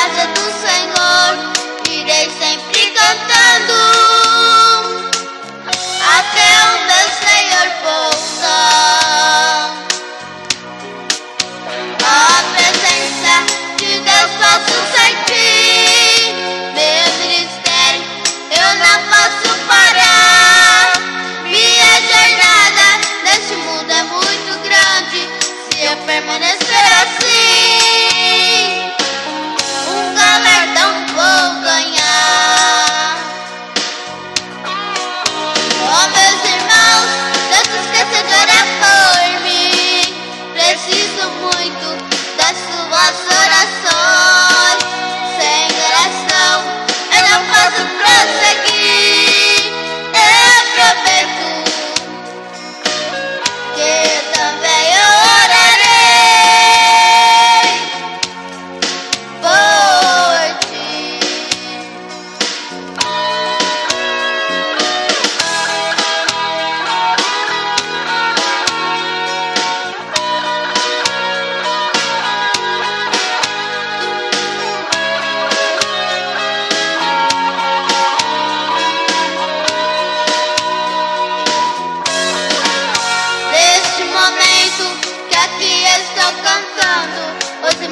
Casa do Senhor, irei sempre cantando até o meu Senhor voltar. A presença de Deus posso sentir, meu ministério eu não posso parar. Minha jornada neste mundo é muito grande, se eu permanecer.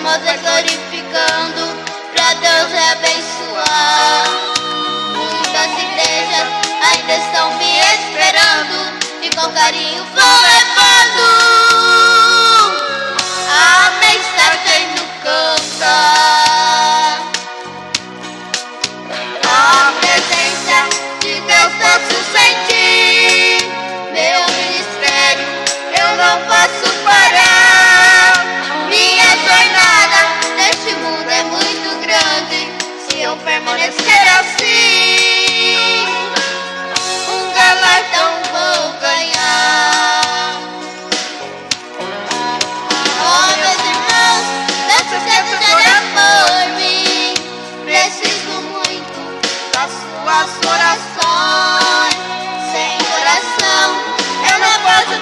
Teimosas glorificando pra Deus abençoar. Muitas igrejas ainda estão me esperando e com carinho vou. as orações. Sem coração, eu não posso